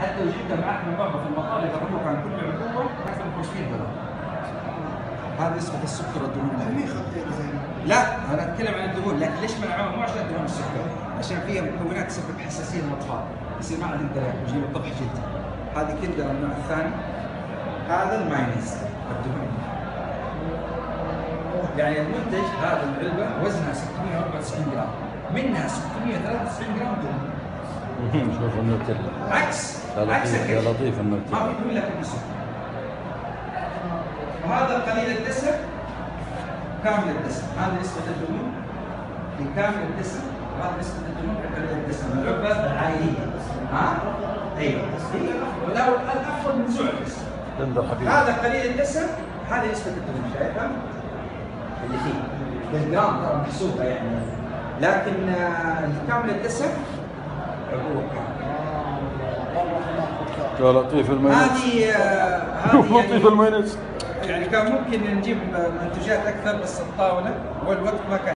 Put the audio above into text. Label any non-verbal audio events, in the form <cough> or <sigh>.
حتى لو جبتها معك من بره في المطار يضربوك عن كل عقوبه أكثر من 500 دولار هذا نسبة السكر والدهون ليه خطين زين؟ لا أنا أتكلم عن الدهون لكن ليش منعوها مو عشان دهون السكر عشان فيها مكونات تسبب حساسيه للأطفال. يصير ما عاد يقدر ياكل يجيب الطفح جلدي هذه كندر النوع الثاني. هذا المايونيز الدهون. يعني المنتج هذا العلبة وزنها 694 جرام. منها 693 جرام دهون. شوف النوتيلا عكس عكس يا. لطيف ما النوتيلا في دهون لكن سكر وهذا قليل الدسم كامل الدسم. هذه نسبة الدهون. في كامل الدسم وهذه نسبة الدهون في قليل الدسم. العلبة العائلية. ها؟ أيوه. ولا الافضل من نوع الدسم. تندر حبيبي. هذا قليل الدسم هذه نسبة الدهون. شايفها؟ اللي فيه. بالجرام ترى محسوبة يعني. لكن آه، كامل الدسم يا لطيف المايونيز. هذه آه، شوف <laughs> هذه لطيف يعني المايونيز. يعني كان ممكن نجيب منتجات أكثر بس الطاولة والوقت ما كان